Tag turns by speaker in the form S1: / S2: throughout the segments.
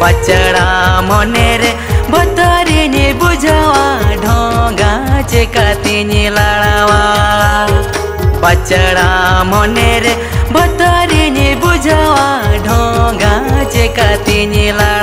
S1: पाचड़ा मनेर बतरिनी बुझवा ढोंगा चिकतिनी लड़वा। पाचड़ा मनेर बतरिनी बुझवा ढोंगा चिकतिनी लड़वा।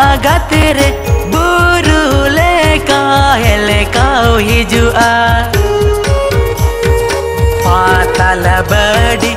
S1: ढेउदा तेरे रे बुरुले काहेले काओ हिजुआ पाताल बड़ी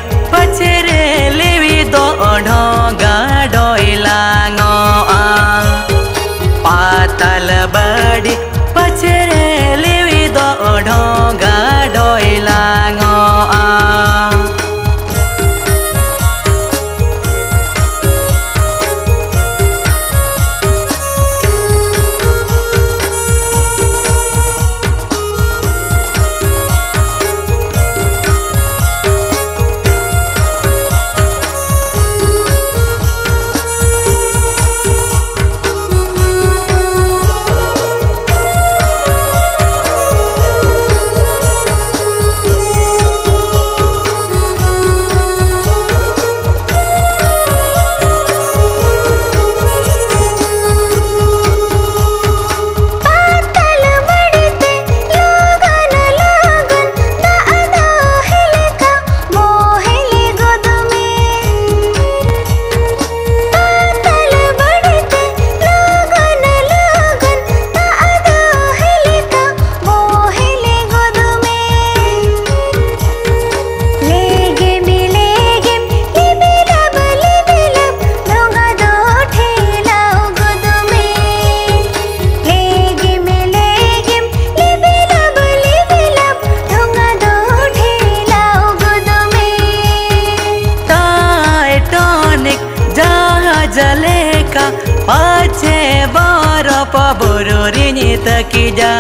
S1: तकिजा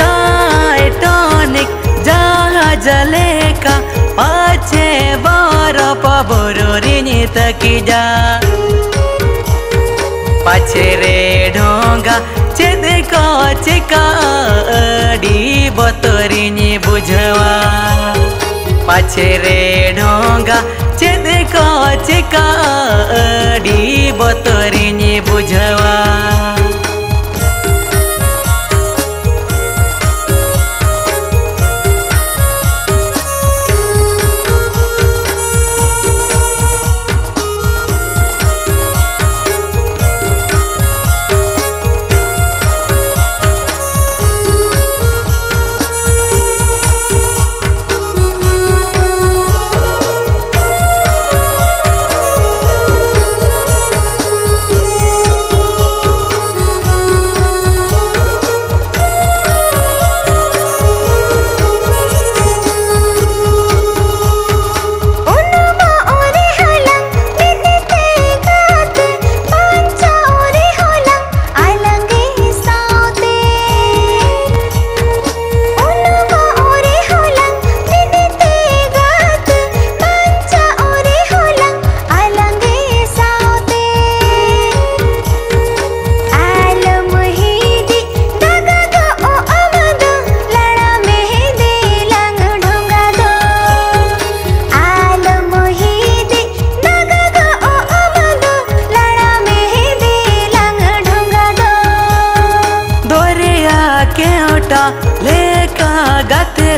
S1: टाइटनिक जलेका पाछे बरफ बुरुरिनी तकिजा पाछे रे ढोंगा चेद को चिका अडी बतरिनी बुझवा। पाछे रे ढोंगा चेद को चिका अडी बतरिनी बुझवा।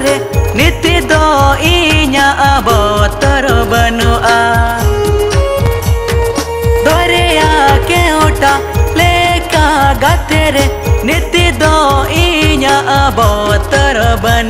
S1: ᱨᱮ ᱱᱤᱛᱤ ᱫᱚ ᱤᱧᱟᱹᱜ ᱵᱚᱛᱚᱨ ᱵᱟᱹᱱᱩᱜᱼᱟ ᱫᱚᱨᱭᱟ ᱠᱮᱣᱴᱟ ᱞᱮᱠᱟ ᱜᱟᱛᱮ ᱨᱮ ᱱᱤᱛᱤ ᱫᱚ ᱤᱧᱟᱹᱜ ᱵᱚᱛᱚᱨ ᱵᱟᱹᱱᱩᱜᱼᱟ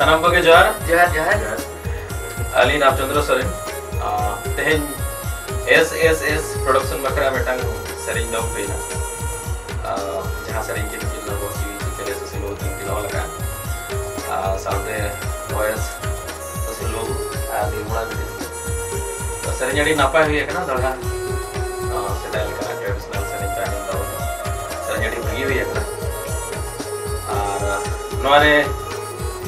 S2: ᱥᱟᱱᱟᱢ ᱠᱚᱜᱮ ᱡᱚᱦᱟᱨ
S3: ᱡᱚᱦᱟᱨ ᱡᱚᱦᱟᱨ
S2: ᱟᱹᱞᱤᱧ चंद्र ᱥᱚᱨᱮᱱ ᱛᱮᱦᱮᱧ एस एस एस प्रोडक्शन बकरा मेटंग से नौ। पेना जहाँ सरिंग के लिए चले तो सिलो तीन किलो लगा सामने वॉयस तो सिलो भी तो नापा हुई है क्या ना दौड़ा। सेटाइल ट्रेडिशनल हुई है क्या और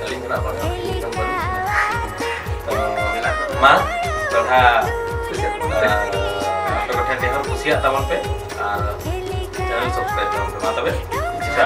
S2: saling kenapa ma berha kalau dia harus usia taman pe jangan subscribe teman-teman tapi bisa